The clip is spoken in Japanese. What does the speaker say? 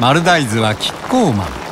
丸大豆はキッコーマン。